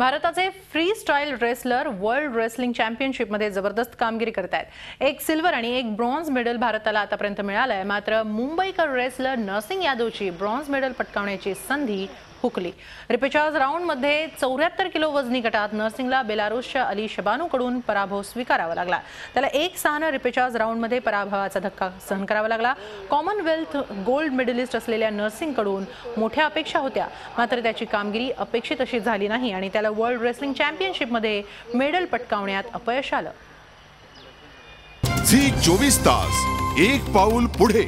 भारताचे free style wrestler world wrestling चॅम्पियनशिपमध्ये जबरदस्त कामगिरी करत आहेत. एक सिल्वर आणि एक ब्रॉन्झ मेडल भारताला आतापर्यंत मिळालंय. मात्र मुंबईकर रेसलर नरसिंग यादवची ब्रॉन्झ मेडल पटकावण्याची संधी हुकली. रिपेचाज राऊंडमध्ये चौऱ्याहत्तर किलो वजनी गटात नरसिंगला बेलारूसच्या अली शबानूकडून पराभव स्वीकारावा लागला. त्याला एक सहानं रिपेचाज राऊंडमध्ये पराभवाचा धक्का सहन करावा लागला. कॉमनवेल्थ गोल्ड मेडलिस्ट असलेल्या नर्सिंगकडून मोठ्या अपेक्षा होत्या. मात्र त्याची कामगिरी अपेक्षित अशी झाली नाही आणि त्याला वर्ल्ड रेसलिंग चॅम्पियनशिपमध्ये मेडल पटकावण्यात अपयश आलं. झी चोवीस तास एक पाऊल पुढे.